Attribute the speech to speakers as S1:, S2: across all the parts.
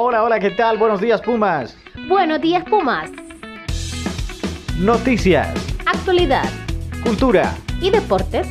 S1: Hola, hola, ¿qué tal? Buenos días, Pumas.
S2: Buenos días, Pumas.
S1: Noticias,
S2: Actualidad
S1: cultura.
S2: y deportes.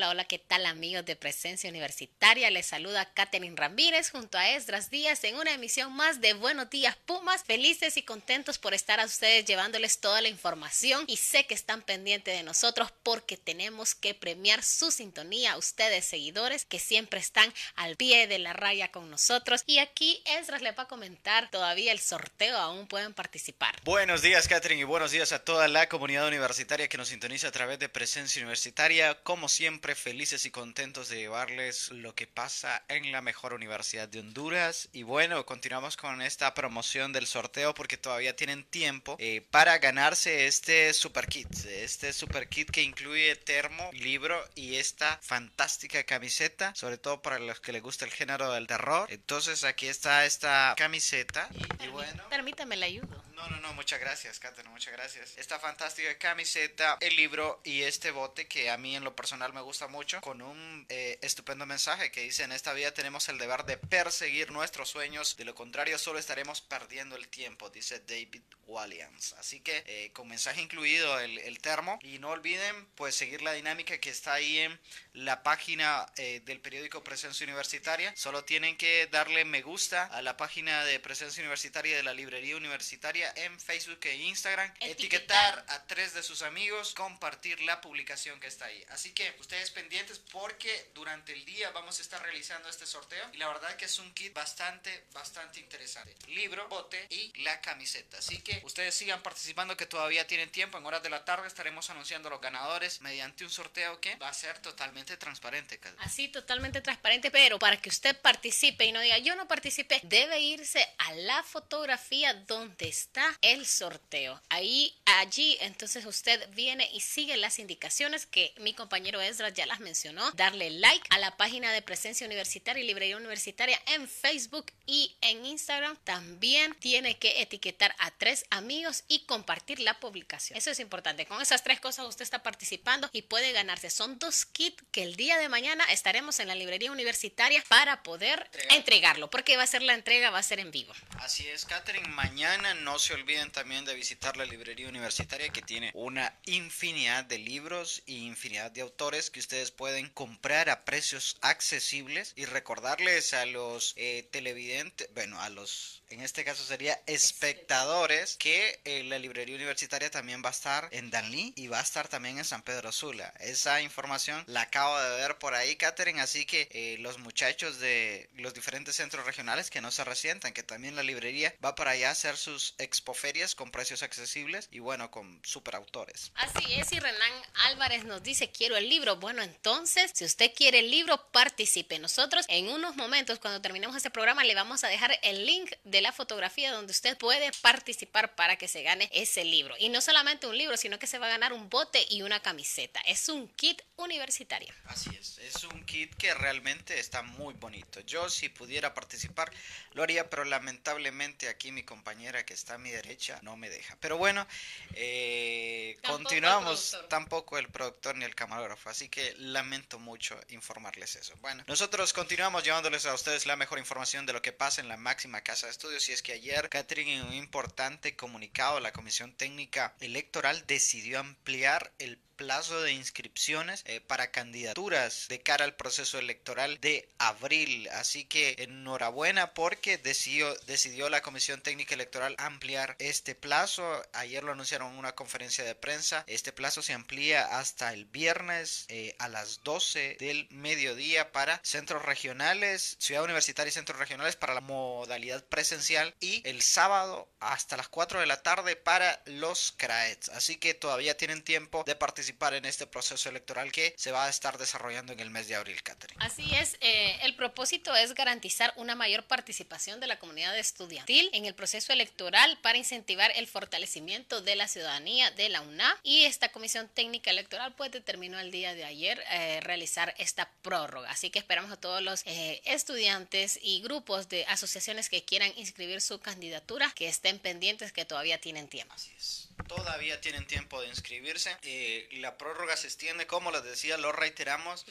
S3: Hola, hola, ¿qué tal amigos de Presencia Universitaria? Les saluda Katherine Ramírez junto a Esdras Díaz en una emisión más de Buenos Días Pumas. Felices y contentos por estar a ustedes llevándoles toda la información y sé que están pendientes de nosotros porque tenemos que premiar su sintonía, ustedes seguidores que siempre están al pie de la raya con nosotros. Y aquí Esdras les va a comentar todavía el sorteo, aún pueden participar.
S4: Buenos días, Catherine, y buenos días a toda la comunidad universitaria que nos sintoniza a través de Presencia Universitaria. Como siempre, felices y contentos de llevarles lo que pasa en la mejor universidad de Honduras. Y bueno, continuamos con esta promoción del sorteo porque todavía tienen tiempo eh, para ganarse este super kit. Este super kit que incluye termo, libro y esta fantástica camiseta, sobre todo para los que les gusta el género del terror. Entonces, aquí está esta camiseta. Y, y bueno.
S3: Permítame, le ayudo.
S4: No, no, no, muchas gracias, Catherine, muchas gracias. Esta fantástica camiseta, el libro y este bote que a mí en lo personal me gusta mucho, con un eh, estupendo mensaje que dice, en esta vida tenemos el deber de perseguir nuestros sueños, de lo contrario solo estaremos perdiendo el tiempo, dice David Walliams. Así que eh, con mensaje incluido el, el termo y no olviden pues seguir la dinámica que está ahí en la página eh, del periódico Presencia Universitaria. Solo tienen que darle me gusta a la página de Presencia Universitaria de la Librería Universitaria en Facebook e Instagram,
S3: Etiquetar.
S4: etiquetar a tres de sus amigos, compartir la publicación que está ahí. Así que ustedes pendientes porque durante el día vamos a estar realizando este sorteo y la verdad que es un kit bastante, bastante interesante. Libro, bote y la camiseta. Así que ustedes sigan participando que todavía tienen tiempo. En horas de la tarde estaremos anunciando los ganadores mediante un sorteo que va a ser totalmente transparente. Kat.
S3: Así totalmente transparente, pero para que usted participe y no diga yo no participé, debe irse a la fotografía donde está el sorteo. Ahí, allí, entonces usted viene y sigue las indicaciones que mi compañero Ezra ya las mencionó. Darle like a la página de Presencia Universitaria y Librería Universitaria en Facebook y en Instagram. También tiene que etiquetar a tres amigos y compartir la publicación. Eso es importante. Con esas tres cosas usted está participando y puede ganarse. Son dos kits que el día de mañana estaremos en la librería universitaria para poder
S4: Entregar.
S3: entregarlo, porque va a ser la entrega, va a ser en vivo.
S4: Así es, Catherine. Mañana no se olviden también de visitar la librería universitaria que tiene una infinidad de libros y infinidad de autores que ustedes pueden comprar a precios accesibles y recordarles a los eh, televidentes, bueno, a los, en este caso sería espectadores, que eh, la librería universitaria también va a estar en Danlí y va a estar también en San Pedro Sula. Esa información la acabo de ver por ahí, Catherine, así que eh, los muchachos de los diferentes centros regionales que no se resientan, que también la librería va para allá a hacer sus expoferias con precios accesibles y bueno, con super autores.
S3: Así es, y Renan Álvarez nos dice, quiero el libro. Bueno, entonces, si usted quiere el libro, participe. Nosotros en unos momentos, cuando terminemos este programa, le vamos a dejar el link de la fotografía donde usted puede participar para que se gane ese libro. Y no solamente un libro, sino que se va a ganar un bote y una camiseta. Es un kit universitario.
S4: Así es, es un kit que realmente está muy bonito. Yo si pudiera participar lo haría, pero lamentablemente aquí mi compañera que está mi derecha no me deja. Pero bueno, eh,
S3: Tampoco
S4: continuamos, tampoco el productor ni el camarógrafo, así que lamento mucho informarles eso. Bueno, nosotros continuamos llevándoles a ustedes la mejor información de lo que pasa en la máxima casa de estudios y es que ayer, Catherine, en un importante comunicado, la Comisión Técnica Electoral decidió ampliar el plazo de inscripciones eh, para candidaturas de cara al proceso electoral de abril. Así que enhorabuena porque decidió, decidió la Comisión Técnica Electoral ampliar este plazo. Ayer lo anunciaron en una conferencia de prensa. Este plazo se amplía hasta el viernes eh, a las 12 del mediodía para centros regionales, ciudad universitaria y centros regionales para la modalidad presencial y el sábado hasta las 4 de la tarde para los CRAETs. Así que todavía tienen tiempo de participar en este proceso electoral que se va a estar desarrollando en el mes de abril, Catherine.
S3: Así es, eh, el propósito es garantizar una mayor participación de la comunidad estudiantil en el proceso electoral para incentivar el fortalecimiento de la ciudadanía de la UNA y esta comisión técnica electoral pues determinó el día de ayer eh, realizar esta prórroga. Así que esperamos a todos los eh, estudiantes y grupos de asociaciones que quieran inscribir su candidatura que estén pendientes que todavía tienen tiempo.
S4: Así es. Todavía tienen tiempo de inscribirse. Eh, la prórroga se extiende, como les decía, lo reiteramos.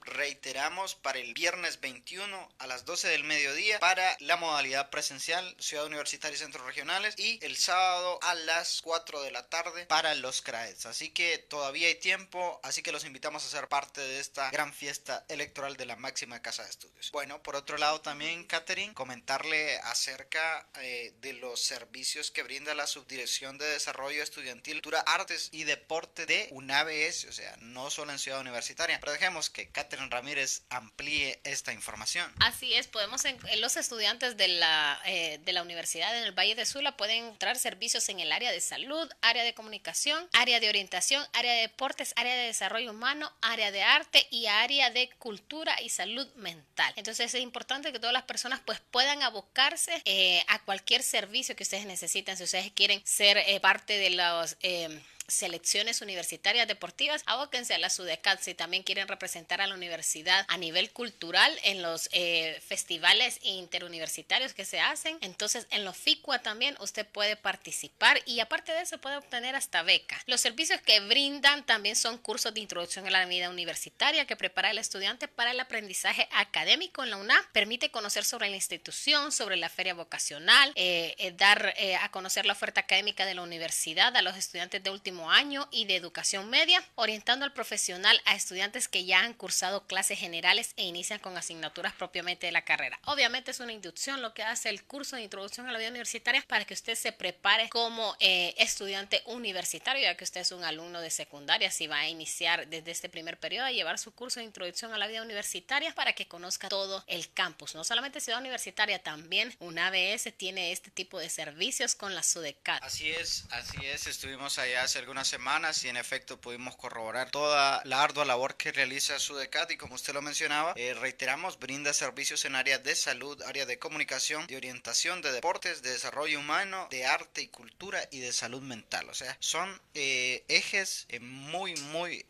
S4: Reiteramos para el viernes 21 a las 12 del mediodía para la modalidad presencial, Ciudad Universitaria y Centros Regionales, y el sábado a las 4 de la tarde para los CRAEDS. Así que todavía hay tiempo, así que los invitamos a ser parte de esta gran fiesta electoral de la máxima casa de estudios. Bueno, por otro lado también, Catherine, comentarle acerca eh, de los servicios que brinda la Subdirección de Desarrollo Estudiantil, Cultura, Artes y Deporte de UNABS, o sea, no solo en Ciudad Universitaria. Pero dejemos que Catherine Ramírez amplíe esta información.
S3: Así es, podemos, en, los estudiantes de la, eh, de la Universidad en el Valle de Sula pueden encontrar servicios en el área de salud, área de comunicación, área de orientación, área de deportes, área de desarrollo humano, área de arte y área de cultura y salud mental. Entonces es importante que todas las personas pues puedan abocarse eh, a cualquier servicio que ustedes necesiten. Si ustedes quieren ser eh, parte de los eh, selecciones universitarias deportivas, abóquense a la SUDECAT si también quieren representar a la universidad a nivel cultural en los eh, festivales interuniversitarios que se hacen. Entonces, en los FICUA también usted puede participar y aparte de eso puede obtener hasta beca. Los servicios que brindan también son cursos de introducción a la vida universitaria que prepara el estudiante para el aprendizaje académico en la UNAM, permite conocer sobre la institución, sobre la feria vocacional, eh, eh, dar a conocer la oferta académica de la universidad a los estudiantes de año y de educación media, orientando al profesional a estudiantes que ya han cursado clases generales e inician con asignaturas propiamente de la carrera. Obviamente es una inducción lo que hace el curso de introducción a la vida universitaria para que usted se prepare como eh, estudiante universitario, ya que usted es un alumno de secundaria, si va a iniciar desde este primer periodo a llevar su curso de introducción a la vida universitaria para que conozca todo el campus, no solamente ciudad universitaria, también una ABS tiene este tipo de servicios con la SUDECAT.
S4: Así es, así es, estuvimos allá hace algunas semanas y en efecto pudimos corroborar toda la ardua labor que realiza Sudecat y como usted lo mencionaba, eh, reiteramos, brinda servicios en áreas de salud, área de comunicación, de orientación, de deportes, de desarrollo humano, de arte y cultura y de salud mental. O sea, son eh, ejes eh, muy, muy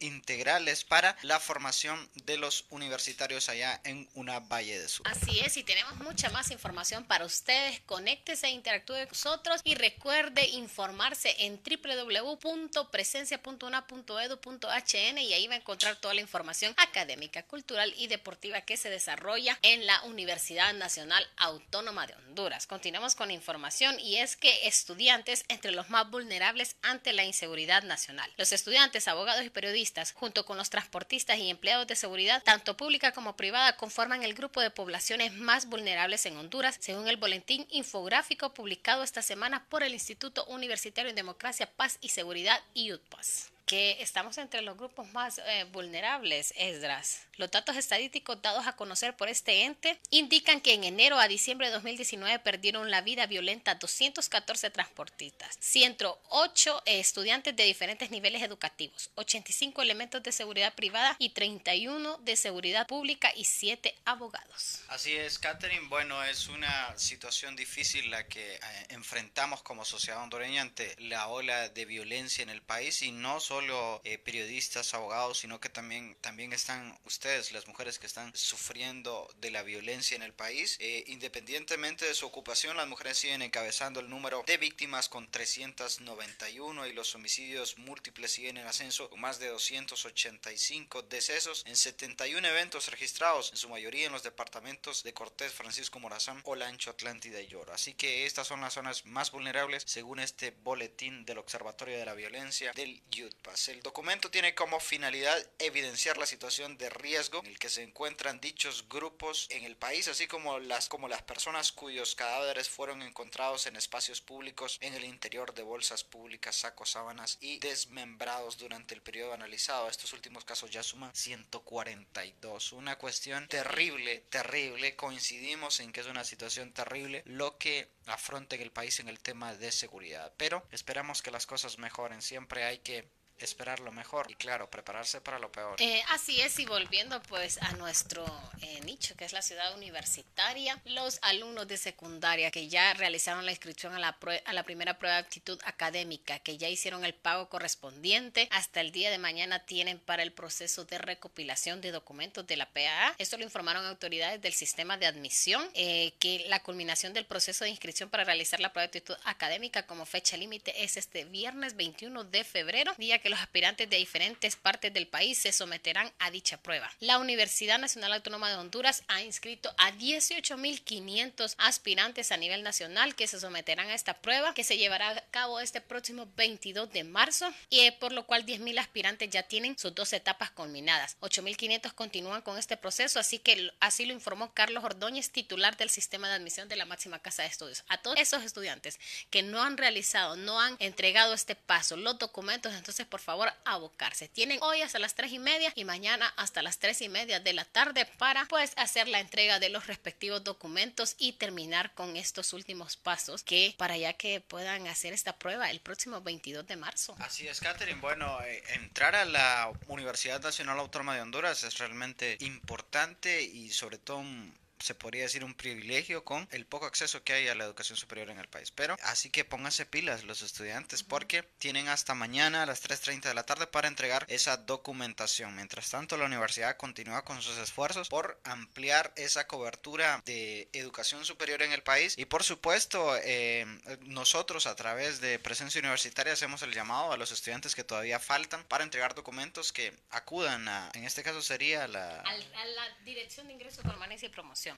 S4: integrales para la formación de los universitarios allá en una Valle de Sur.
S3: Así es, y tenemos mucha más información para ustedes. Conéctese, interactúe con nosotros y recuerde informarse en www www.presencia.una.edu.hn y ahí va a encontrar toda la información académica, cultural y deportiva que se desarrolla en la Universidad Nacional Autónoma de Honduras. Continuamos con información y es que estudiantes entre los más vulnerables ante la inseguridad nacional. Los estudiantes, abogados y periodistas, junto con los transportistas y empleados de seguridad, tanto pública como privada, conforman el grupo de poblaciones más vulnerables en Honduras, según el boletín infográfico publicado esta semana por el Instituto Universitario en Democracia, Paz y Seguridad y UTPAS que estamos entre los grupos más eh, vulnerables, Esdras. Los datos estadísticos dados a conocer por este ente indican que en enero a diciembre de 2019 perdieron la vida violenta 214 transportistas, 108 eh, estudiantes de diferentes niveles educativos, 85 elementos de seguridad privada y 31 de seguridad pública y 7 abogados.
S4: Así es, Catherine. Bueno, es una situación difícil la que eh, enfrentamos como sociedad hondureña ante la ola de violencia en el país y no solo eh, periodistas, abogados, sino que también, también están ustedes, las mujeres que están sufriendo de la violencia en el país. Eh, independientemente de su ocupación, las mujeres siguen encabezando el número de víctimas con 391 y los homicidios múltiples siguen en ascenso con más de 285 decesos en 71 eventos registrados, en su mayoría en los departamentos de Cortés, Francisco Morazán, Olancho, Atlántida y Lloro. Así que estas son las zonas más vulnerables según este boletín del Observatorio de la Violencia del YUTPA. El documento tiene como finalidad evidenciar la situación de riesgo en el que se encuentran dichos grupos en el país, así como las, como las personas cuyos cadáveres fueron encontrados en espacios públicos en el interior de bolsas públicas, sacos, sábanas y desmembrados durante el periodo analizado. Estos últimos casos ya suman 142. Una cuestión terrible, terrible. Coincidimos en que es una situación terrible lo que afronta el país en el tema de seguridad. Pero esperamos que las cosas mejoren. Siempre hay que esperar lo mejor y claro, prepararse para lo peor.
S3: Eh, así es, y volviendo pues a nuestro eh, nicho, que es la ciudad universitaria, los alumnos de secundaria que ya realizaron la inscripción a la, a la primera prueba de aptitud académica, que ya hicieron el pago correspondiente, hasta el día de mañana tienen para el proceso de recopilación de documentos de la PAA. Esto lo informaron autoridades del sistema de admisión, eh, que la culminación del proceso de inscripción para realizar la prueba de aptitud académica como fecha límite es este viernes 21 de febrero, día que los aspirantes de diferentes partes del país se someterán a dicha prueba. La Universidad Nacional Autónoma de Honduras ha inscrito a 18.500 aspirantes a nivel nacional que se someterán a esta prueba que se llevará a cabo este próximo 22 de marzo y eh, por lo cual 10.000 aspirantes ya tienen sus dos etapas culminadas. 8.500 continúan con este proceso, así que así lo informó Carlos Ordóñez, titular del sistema de admisión de la máxima casa de estudios. A todos esos estudiantes que no han realizado, no han entregado este paso, los documentos, entonces por favor abocarse. Tienen hoy hasta las 3 y media y mañana hasta las 3 y media de la tarde para pues hacer la entrega de los respectivos documentos y terminar con estos últimos pasos que para ya que puedan hacer esta prueba el próximo 22 de marzo.
S4: Así es, Catherine. Bueno, eh, entrar a la Universidad Nacional Autónoma de Honduras es realmente importante y sobre todo se podría decir un privilegio con el poco acceso que hay a la educación superior en el país. Pero así que pónganse pilas los estudiantes porque tienen hasta mañana a las 3.30 de la tarde para entregar esa documentación. Mientras tanto, la universidad continúa con sus esfuerzos por ampliar esa cobertura de educación superior en el país. Y por supuesto, eh, nosotros a través de Presencia Universitaria hacemos el llamado a los estudiantes que todavía faltan para entregar documentos que acudan a, en este caso sería la...
S3: a la Dirección de Ingreso, Permanencia y Promoción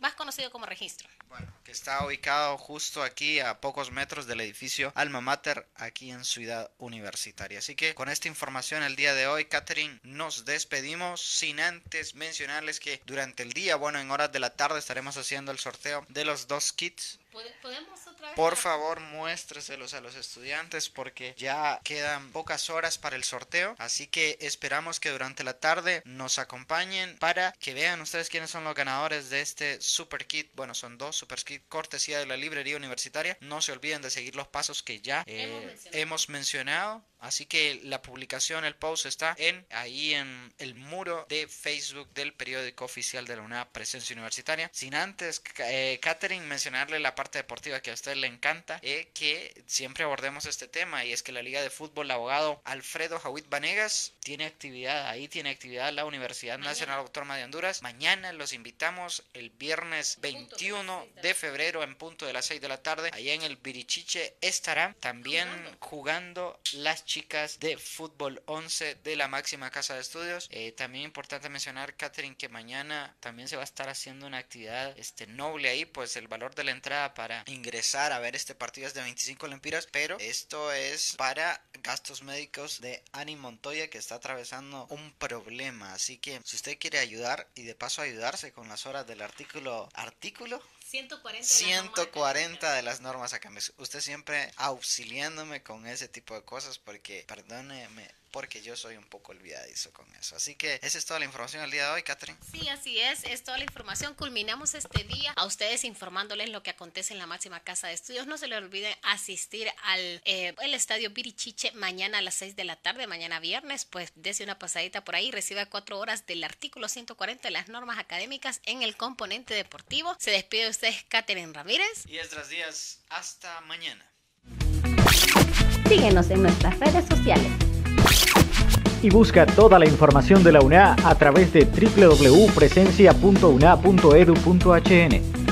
S3: más conocido como registro.
S4: Bueno, que está ubicado justo aquí a pocos metros del edificio Alma Mater, aquí en Ciudad Universitaria. Así que con esta información el día de hoy, Catherine, nos despedimos sin antes mencionarles que durante el día, bueno, en horas de la tarde estaremos haciendo el sorteo de los dos kits
S3: ¿Podemos otra vez?
S4: Por favor, muéstreselos a los estudiantes porque ya quedan pocas horas para el sorteo. Así que esperamos que durante la tarde nos acompañen para que vean ustedes quiénes son los ganadores de este super kit. Bueno, son dos super kit cortesía de la librería universitaria. No se olviden de seguir los pasos que ya hemos mencionado Así que la publicación, el post está en ahí en el muro de Facebook del periódico oficial de la UNAP Presencia Universitaria. Sin antes, eh, Catherine, mencionarle la parte deportiva que a usted le encanta, eh, que siempre abordemos este tema y es que la Liga de Fútbol, abogado Alfredo Jawit Vanegas, tiene actividad, ahí tiene actividad la Universidad Nacional Autónoma de Honduras. Mañana los invitamos el viernes 21 de febrero en punto de las 6 de la tarde, allá en el Birichiche estará también jugando las chicas de fútbol 11 de la máxima casa de estudios. Eh, también importante mencionar, Catherine, que mañana también se va a estar haciendo una actividad este, noble ahí, pues el valor de la entrada para ingresar a ver este partido es de 25 lempiras, pero esto es para gastos médicos de Ani Montoya que está atravesando un problema. Así que si usted quiere ayudar y de paso ayudarse con las horas del artículo, artículo
S3: 140,
S4: 140 de las normas acá. Usted siempre auxiliándome con ese tipo de cosas porque, perdóneme, porque yo soy un poco olvidadizo con eso. Así que esa es toda la información el día de hoy, Catherine.
S3: Sí, así es, es toda la información. Culminamos este día a ustedes informándoles lo que acontece en la máxima casa de estudios. No se les olviden asistir al eh, el estadio Birichiche mañana a las 6 de la tarde, mañana viernes, pues dése una pasadita por ahí, reciba cuatro horas del artículo 140 de las normas académicas en el componente deportivo. Se despide de ustedes Catherine Ramírez.
S4: Y Esdras Díaz, hasta mañana.
S2: Síguenos en nuestras redes sociales
S1: y busca toda la información de la UNA a través de www.presencia.una.edu.hn.